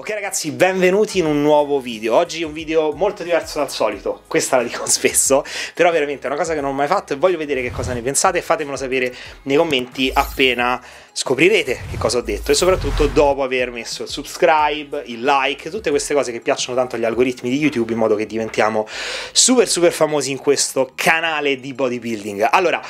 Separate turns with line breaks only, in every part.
Ok ragazzi, benvenuti in un nuovo video. Oggi un video molto diverso dal solito, questa la dico spesso, però veramente è una cosa che non ho mai fatto e voglio vedere che cosa ne pensate fatemelo sapere nei commenti appena scoprirete che cosa ho detto e soprattutto dopo aver messo il subscribe, il like, tutte queste cose che piacciono tanto agli algoritmi di YouTube in modo che diventiamo super super famosi in questo canale di bodybuilding. Allora,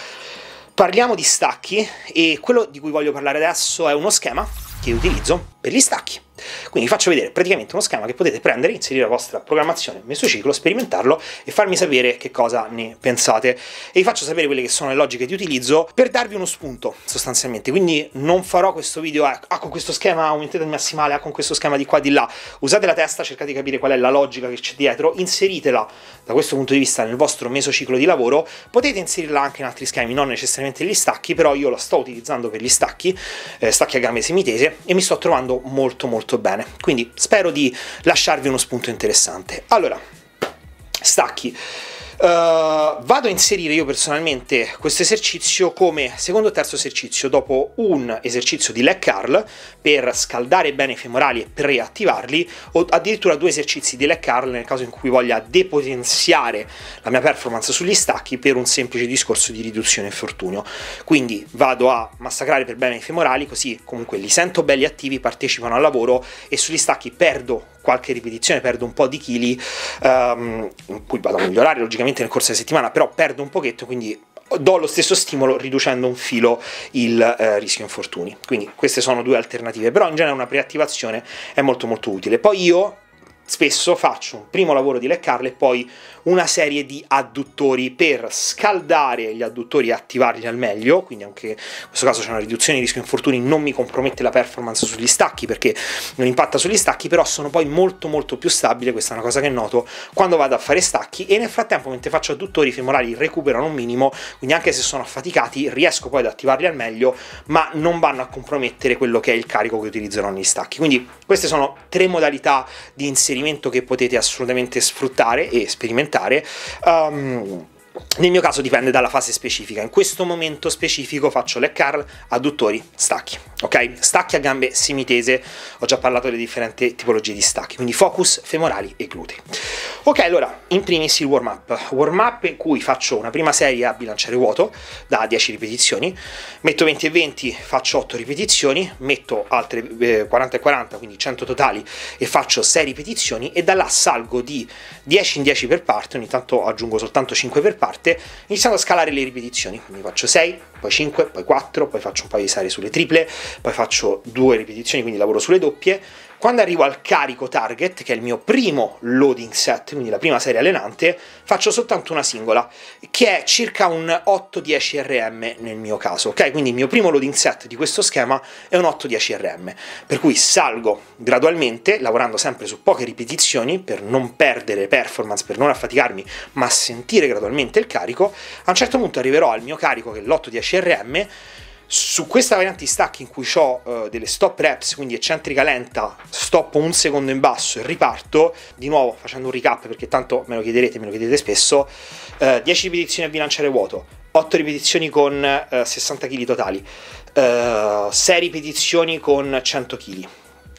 parliamo di stacchi e quello di cui voglio parlare adesso è uno schema che utilizzo per gli stacchi. Quindi vi faccio vedere praticamente uno schema che potete prendere, inserire la vostra programmazione nel suo ciclo, sperimentarlo e farmi sapere che cosa ne pensate. E vi faccio sapere quelle che sono le logiche di utilizzo per darvi uno spunto sostanzialmente. Quindi non farò questo video, eh, ah con questo schema aumentate il massimale, ah con questo schema di qua di là. Usate la testa, cercate di capire qual è la logica che c'è dietro, inseritela da questo punto di vista nel vostro mesociclo di lavoro. Potete inserirla anche in altri schemi, non necessariamente gli stacchi, però io la sto utilizzando per gli stacchi, eh, stacchi a gambe semitese e mi sto trovando molto molto bene. Quindi spero di lasciarvi uno spunto interessante. Allora, stacchi. Uh, vado a inserire io personalmente questo esercizio come secondo o terzo esercizio dopo un esercizio di leg curl per scaldare bene i femorali e per riattivarli o addirittura due esercizi di leg curl nel caso in cui voglia depotenziare la mia performance sugli stacchi per un semplice discorso di riduzione infortunio quindi vado a massacrare per bene i femorali così comunque li sento belli attivi partecipano al lavoro e sugli stacchi perdo qualche ripetizione, perdo un po' di chili, um, poi vado a migliorare logicamente nel corso della settimana, però perdo un pochetto, quindi do lo stesso stimolo riducendo un filo il eh, rischio infortuni. Quindi queste sono due alternative, però in genere una preattivazione è molto molto utile. Poi io spesso faccio un primo lavoro di leccarle e poi una serie di adduttori per scaldare gli adduttori e attivarli al meglio, quindi anche in questo caso c'è una riduzione di rischio infortuni, non mi compromette la performance sugli stacchi perché non impatta sugli stacchi, però sono poi molto molto più stabile, questa è una cosa che noto quando vado a fare stacchi e nel frattempo mentre faccio adduttori i femorali recuperano un minimo, quindi anche se sono affaticati riesco poi ad attivarli al meglio, ma non vanno a compromettere quello che è il carico che utilizzerò negli stacchi. Quindi queste sono tre modalità di inserimento che potete assolutamente sfruttare e sperimentare. Um, nel mio caso dipende dalla fase specifica. In questo momento specifico faccio leg curl, adduttori, stacchi. Ok? Stacchi a gambe semitese. Ho già parlato delle differenti tipologie di stacchi, quindi focus, femorali e glutei. Ok, allora, in primis il warm up. Warm up in cui faccio una prima serie a bilanciare vuoto da 10 ripetizioni, metto 20 e 20, faccio 8 ripetizioni, metto altre eh, 40 e 40, quindi 100 totali e faccio 6 ripetizioni e da là salgo di 10 in 10 per parte, ogni tanto aggiungo soltanto 5 per parte, iniziando a scalare le ripetizioni, quindi faccio 6, poi 5, poi 4, poi faccio un paio di serie sulle triple, poi faccio 2 ripetizioni, quindi lavoro sulle doppie, quando arrivo al carico target, che è il mio primo loading set, quindi la prima serie allenante, faccio soltanto una singola, che è circa un 8-10 RM nel mio caso, ok? Quindi il mio primo loading set di questo schema è un 8-10 RM, per cui salgo gradualmente, lavorando sempre su poche ripetizioni per non perdere performance, per non affaticarmi, ma sentire gradualmente il carico. A un certo punto arriverò al mio carico, che è l'8-10 RM, su questa variante di stack in cui ho uh, delle stop reps, quindi eccentrica lenta, stop un secondo in basso e riparto, di nuovo facendo un recap perché tanto me lo chiederete, me lo chiedete spesso, uh, 10 ripetizioni a bilanciare vuoto, 8 ripetizioni con uh, 60 kg totali, 6 ripetizioni con 100 kg,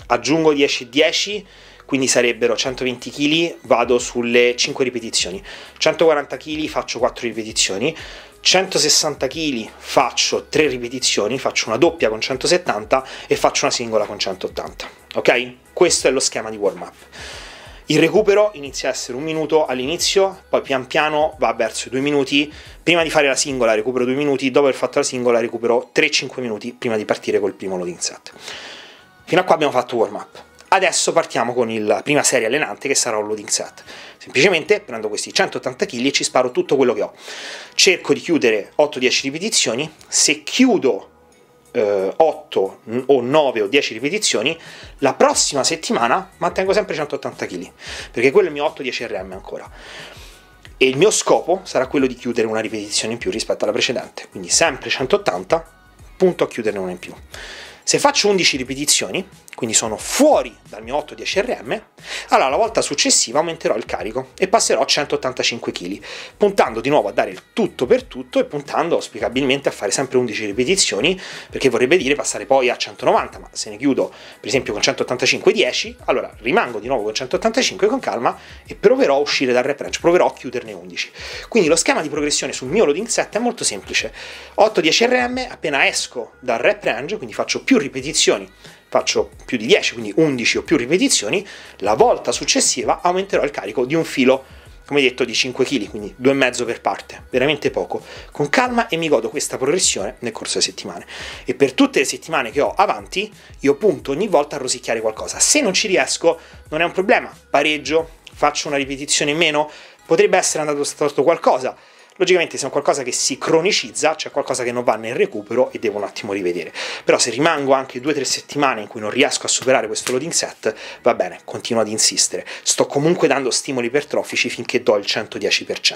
aggiungo 10 10 quindi sarebbero 120 kg, vado sulle 5 ripetizioni, 140 kg faccio 4 ripetizioni, 160 kg faccio 3 ripetizioni, faccio una doppia con 170 e faccio una singola con 180. Ok? Questo è lo schema di warm up. Il recupero inizia a essere un minuto all'inizio, poi pian piano va verso i due minuti. Prima di fare la singola recupero due minuti, dopo aver fatto la singola recupero 3-5 minuti prima di partire col primo loading set. Fino a qua abbiamo fatto warm up. Adesso partiamo con la prima serie allenante che sarà un loading set. Semplicemente prendo questi 180 kg e ci sparo tutto quello che ho. Cerco di chiudere 8-10 ripetizioni, se chiudo eh, 8 o 9 o 10 ripetizioni, la prossima settimana mantengo sempre 180 kg, perché quello è il mio 8-10 RM ancora. E il mio scopo sarà quello di chiudere una ripetizione in più rispetto alla precedente, quindi sempre 180, punto a chiuderne una in più. Se faccio 11 ripetizioni, quindi sono fuori dal mio 8-10 RM, allora la volta successiva aumenterò il carico e passerò a 185 kg, puntando di nuovo a dare il tutto per tutto e puntando auspicabilmente a fare sempre 11 ripetizioni, perché vorrebbe dire passare poi a 190, ma se ne chiudo per esempio con 185-10, allora rimango di nuovo con 185 con calma e proverò a uscire dal rep range, proverò a chiuderne 11. Quindi lo schema di progressione sul mio loading set è molto semplice. 8-10 RM, appena esco dal rep range, quindi faccio più ripetizioni. Faccio più di 10, quindi 11 o più ripetizioni, la volta successiva aumenterò il carico di un filo, come detto, di 5 kg, quindi 2,5 per parte, veramente poco, con calma e mi godo questa progressione nel corso delle settimane. E per tutte le settimane che ho avanti, io punto ogni volta a rosicchiare qualcosa. Se non ci riesco, non è un problema, pareggio, faccio una ripetizione in meno, potrebbe essere andato storto qualcosa, Logicamente se è qualcosa che si cronicizza, c'è qualcosa che non va nel recupero e devo un attimo rivedere. Però se rimango anche 2-3 settimane in cui non riesco a superare questo loading set, va bene, continuo ad insistere. Sto comunque dando stimoli ipertrofici finché do il 110%.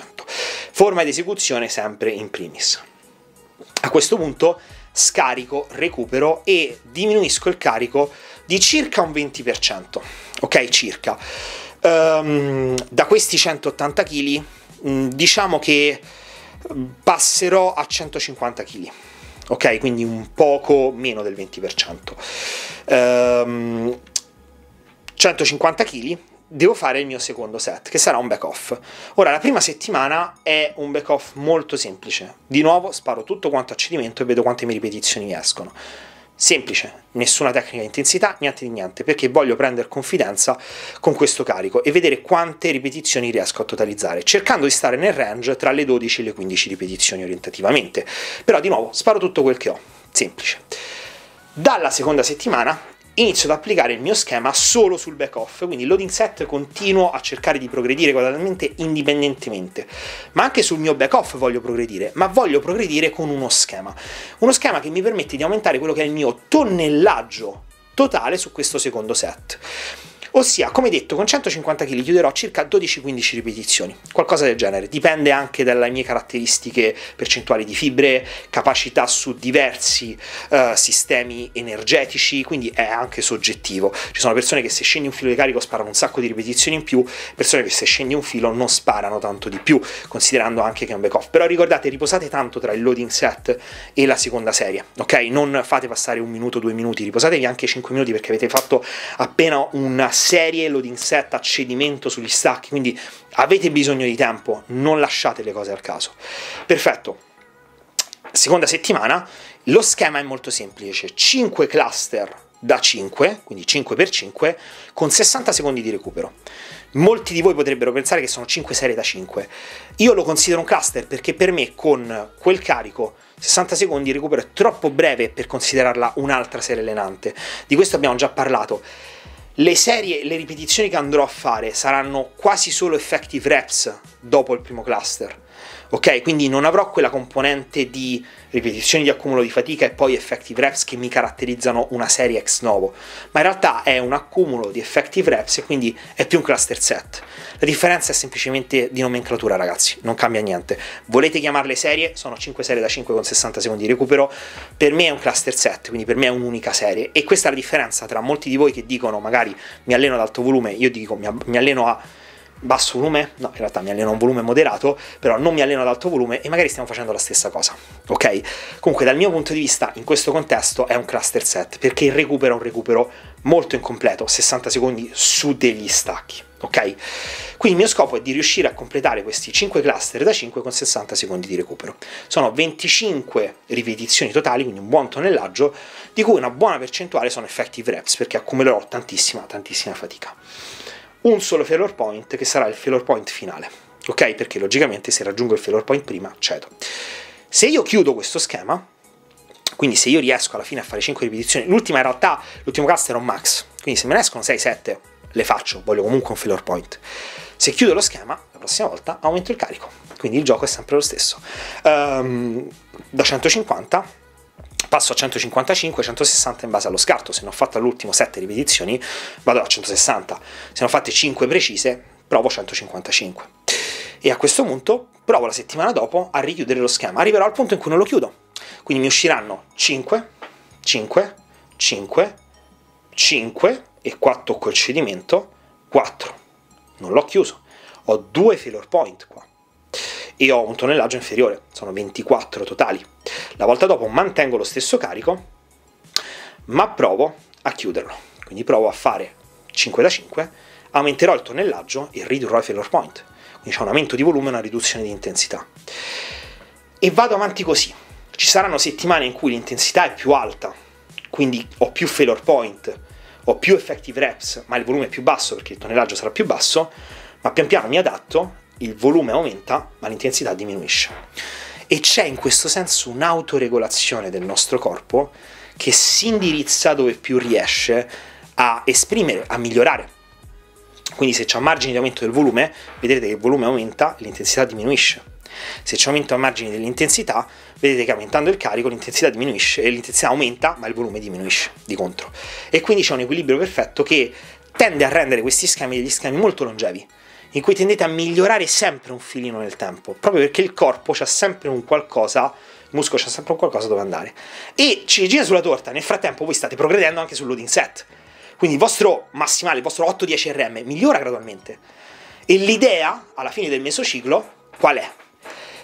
Forma di esecuzione sempre in primis. A questo punto scarico, recupero e diminuisco il carico di circa un 20%. Ok, circa. Um, da questi 180 kg diciamo che passerò a 150 kg. Ok, quindi un poco meno del 20%. Um, 150 kg devo fare il mio secondo set, che sarà un back off. Ora, la prima settimana è un back off molto semplice. Di nuovo sparo tutto quanto a cedimento e vedo quante mie ripetizioni escono. Semplice, nessuna tecnica di intensità, niente di niente, perché voglio prendere confidenza con questo carico e vedere quante ripetizioni riesco a totalizzare, cercando di stare nel range tra le 12 e le 15 ripetizioni orientativamente. Però di nuovo, sparo tutto quel che ho, semplice. Dalla seconda settimana inizio ad applicare il mio schema solo sul back off, quindi il loading set continuo a cercare di progredire gradualmente indipendentemente, ma anche sul mio back off voglio progredire, ma voglio progredire con uno schema, uno schema che mi permette di aumentare quello che è il mio tonnellaggio totale su questo secondo set. Ossia, come detto, con 150 kg chiuderò circa 12-15 ripetizioni, qualcosa del genere. Dipende anche dalle mie caratteristiche percentuali di fibre, capacità su diversi uh, sistemi energetici, quindi è anche soggettivo. Ci sono persone che se scendi un filo di carico sparano un sacco di ripetizioni in più, persone che se scendi un filo non sparano tanto di più, considerando anche che è un back off. Però ricordate, riposate tanto tra il loading set e la seconda serie, ok? Non fate passare un minuto, due minuti, riposatevi anche 5 minuti perché avete fatto appena una serie loading set a cedimento sugli stacchi, quindi avete bisogno di tempo, non lasciate le cose al caso. Perfetto. Seconda settimana, lo schema è molto semplice, 5 cluster da 5, quindi 5 x 5, con 60 secondi di recupero. Molti di voi potrebbero pensare che sono 5 serie da 5. Io lo considero un cluster perché per me con quel carico 60 secondi di recupero è troppo breve per considerarla un'altra serie allenante. Di questo abbiamo già parlato. Le serie, le ripetizioni che andrò a fare saranno quasi solo effective reps dopo il primo cluster ok? Quindi non avrò quella componente di ripetizioni di accumulo di fatica e poi effective reps che mi caratterizzano una serie ex novo, ma in realtà è un accumulo di effective reps e quindi è più un cluster set. La differenza è semplicemente di nomenclatura, ragazzi, non cambia niente. Volete chiamarle serie? Sono 5 serie da 5 con 60 secondi di recupero. Per me è un cluster set, quindi per me è un'unica serie e questa è la differenza tra molti di voi che dicono magari mi alleno ad alto volume, io dico mi alleno a basso volume, no, in realtà mi alleno a un volume moderato, però non mi alleno ad alto volume e magari stiamo facendo la stessa cosa, ok? Comunque dal mio punto di vista in questo contesto è un cluster set, perché il recupero è un recupero molto incompleto, 60 secondi su degli stacchi, ok? Quindi il mio scopo è di riuscire a completare questi 5 cluster da 5 con 60 secondi di recupero. Sono 25 ripetizioni totali, quindi un buon tonnellaggio, di cui una buona percentuale sono effective reps, perché accumulerò tantissima, tantissima fatica un solo failure point che sarà il failure point finale, ok? Perché logicamente se raggiungo il failure point prima cedo. Se io chiudo questo schema, quindi se io riesco alla fine a fare 5 ripetizioni, l'ultima in realtà, l'ultimo cast era un max, quindi se me ne escono 6-7 le faccio, voglio comunque un failure point. Se chiudo lo schema, la prossima volta aumento il carico, quindi il gioco è sempre lo stesso. Um, da 150 passo a 155, 160 in base allo scarto. Se ne ho fatto all'ultimo 7 ripetizioni, vado a 160. Se ne ho fatte 5 precise, provo 155. E a questo punto provo la settimana dopo a richiudere lo schema. Arriverò al punto in cui non lo chiudo. Quindi mi usciranno 5, 5, 5, 5 e 4 col cedimento, 4. Non l'ho chiuso. Ho due failure point qua e ho un tonnellaggio inferiore, sono 24 totali. La volta dopo mantengo lo stesso carico, ma provo a chiuderlo. Quindi provo a fare 5 da 5, aumenterò il tonnellaggio e ridurrò i failure point. Quindi c'è un aumento di volume e una riduzione di intensità. E vado avanti così. Ci saranno settimane in cui l'intensità è più alta, quindi ho più failure point, ho più effective reps, ma il volume è più basso perché il tonnellaggio sarà più basso, ma pian piano mi adatto il volume aumenta ma l'intensità diminuisce. E c'è in questo senso un'autoregolazione del nostro corpo che si indirizza dove più riesce a esprimere, a migliorare. Quindi se c'è un margine di aumento del volume, vedrete che il volume aumenta, l'intensità diminuisce. Se c'è aumento a margine dell'intensità, vedete che aumentando il carico l'intensità diminuisce e l'intensità aumenta, ma il volume diminuisce di contro. E quindi c'è un equilibrio perfetto che tende a rendere questi schemi degli schemi molto longevi in cui tendete a migliorare sempre un filino nel tempo, proprio perché il corpo c'ha sempre un qualcosa, il muscolo c'ha sempre un qualcosa dove andare. E ciliegina sulla torta, nel frattempo voi state progredendo anche sul loading set. Quindi il vostro massimale, il vostro 8-10 RM migliora gradualmente. E l'idea, alla fine del mesociclo, qual è?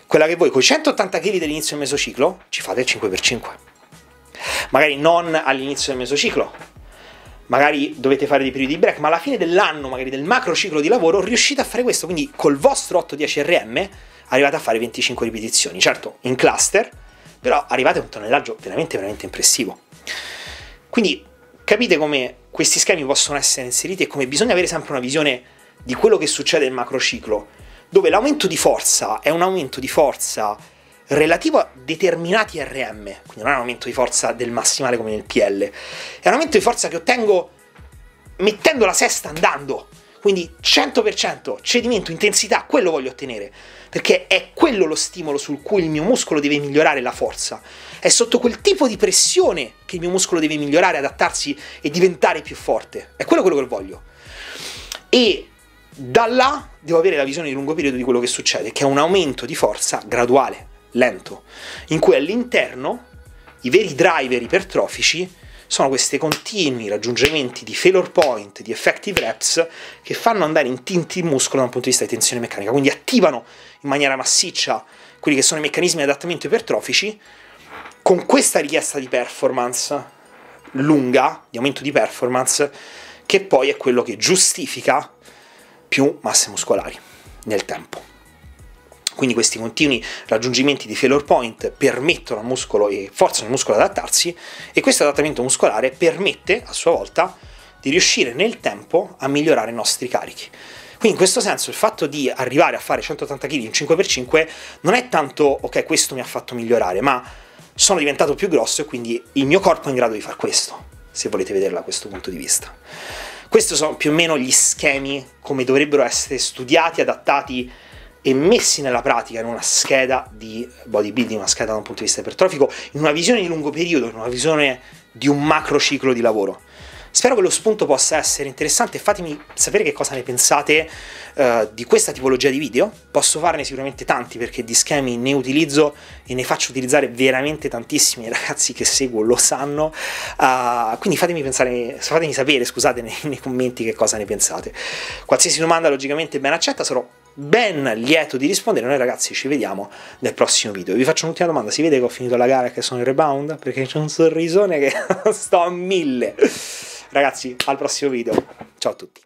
Quella che voi con i 180 kg dell'inizio del mesociclo ci fate il 5x5. Magari non all'inizio del mesociclo, magari dovete fare dei periodi di break, ma alla fine dell'anno, magari del macro ciclo di lavoro, riuscite a fare questo. Quindi col vostro 8-10 RM arrivate a fare 25 ripetizioni, certo in cluster, però arrivate a un tonnellaggio veramente, veramente impressivo. Quindi capite come questi schemi possono essere inseriti e come bisogna avere sempre una visione di quello che succede nel macro ciclo, dove l'aumento di forza è un aumento di forza relativo a determinati RM, quindi non è un aumento di forza del massimale come nel PL, è un aumento di forza che ottengo mettendo la sesta andando. Quindi 100% cedimento, intensità, quello voglio ottenere, perché è quello lo stimolo sul cui il mio muscolo deve migliorare la forza. È sotto quel tipo di pressione che il mio muscolo deve migliorare, adattarsi e diventare più forte. È quello, quello che voglio. E da là devo avere la visione di lungo periodo di quello che succede, che è un aumento di forza graduale, lento, in cui all'interno i veri driver ipertrofici sono questi continui raggiungimenti di failure point, di effective reps, che fanno andare in tinti il muscolo da un punto di vista di tensione meccanica, quindi attivano in maniera massiccia quelli che sono i meccanismi di adattamento ipertrofici, con questa richiesta di performance lunga, di aumento di performance, che poi è quello che giustifica più masse muscolari nel tempo. Quindi questi continui raggiungimenti di failure point permettono al muscolo e forzano il muscolo ad adattarsi e questo adattamento muscolare permette a sua volta di riuscire nel tempo a migliorare i nostri carichi. Quindi in questo senso il fatto di arrivare a fare 180 kg in 5x5 non è tanto ok questo mi ha fatto migliorare, ma sono diventato più grosso e quindi il mio corpo è in grado di fare questo, se volete vederla da questo punto di vista. Questi sono più o meno gli schemi come dovrebbero essere studiati, adattati e messi nella pratica in una scheda di bodybuilding, una scheda da un punto di vista ipertrofico, in una visione di lungo periodo, in una visione di un macro ciclo di lavoro. Spero che lo spunto possa essere interessante fatemi sapere che cosa ne pensate uh, di questa tipologia di video. Posso farne sicuramente tanti perché di schemi ne utilizzo e ne faccio utilizzare veramente tantissimi. I ragazzi che seguo lo sanno. Uh, quindi fatemi, pensare, fatemi sapere, scusate, nei, nei commenti che cosa ne pensate. Qualsiasi domanda logicamente ben accetta, sarò ben lieto di rispondere. Noi ragazzi ci vediamo nel prossimo video. Vi faccio un'ultima domanda: si vede che ho finito la gara e che sono in rebound? Perché c'è un sorrisone che sto a mille. Ragazzi, al prossimo video. Ciao a tutti.